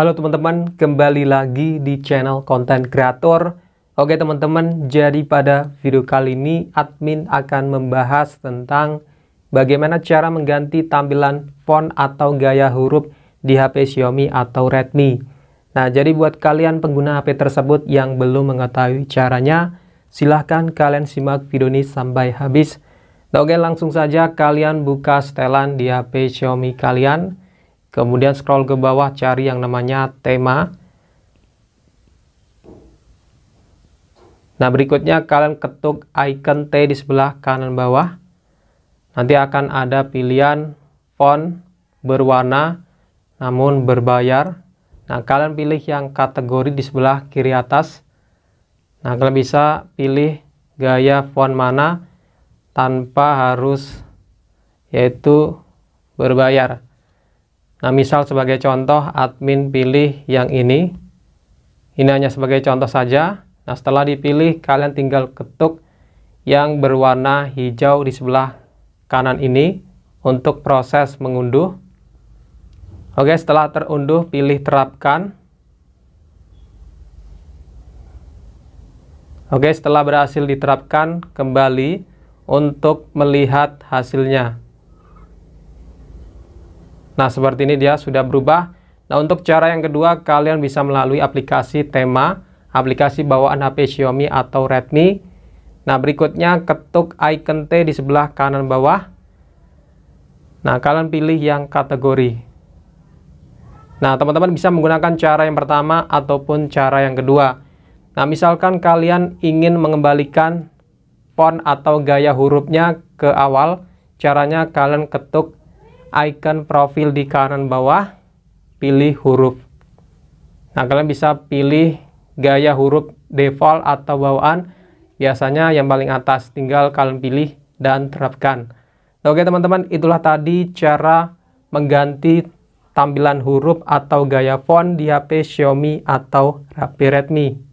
Halo teman-teman, kembali lagi di channel konten kreator. Oke teman-teman, jadi pada video kali ini admin akan membahas tentang bagaimana cara mengganti tampilan font atau gaya huruf di HP Xiaomi atau Redmi. Nah, jadi buat kalian pengguna HP tersebut yang belum mengetahui caranya, silahkan kalian simak video ini sampai habis. Nah, oke, langsung saja kalian buka setelan di HP Xiaomi kalian. Kemudian scroll ke bawah cari yang namanya tema. Nah, berikutnya kalian ketuk icon T di sebelah kanan bawah. Nanti akan ada pilihan font berwarna namun berbayar. Nah, kalian pilih yang kategori di sebelah kiri atas. Nah, kalian bisa pilih gaya font mana tanpa harus yaitu berbayar. Nah, misal sebagai contoh admin pilih yang ini. Ini hanya sebagai contoh saja. Nah, setelah dipilih kalian tinggal ketuk yang berwarna hijau di sebelah kanan ini untuk proses mengunduh. Oke, setelah terunduh pilih terapkan. Oke, setelah berhasil diterapkan kembali untuk melihat hasilnya. Nah, seperti ini dia sudah berubah. Nah, untuk cara yang kedua, kalian bisa melalui aplikasi tema, aplikasi bawaan HP Xiaomi atau Redmi. Nah, berikutnya ketuk icon T di sebelah kanan bawah. Nah, kalian pilih yang kategori. Nah, teman-teman bisa menggunakan cara yang pertama ataupun cara yang kedua. Nah, misalkan kalian ingin mengembalikan font atau gaya hurufnya ke awal, caranya kalian ketuk icon profil di kanan bawah, pilih huruf. Nah, kalian bisa pilih gaya huruf default atau bawaan, biasanya yang paling atas, tinggal kalian pilih dan terapkan. Nah, oke teman-teman, itulah tadi cara mengganti tampilan huruf atau gaya font di HP Xiaomi atau HP Redmi.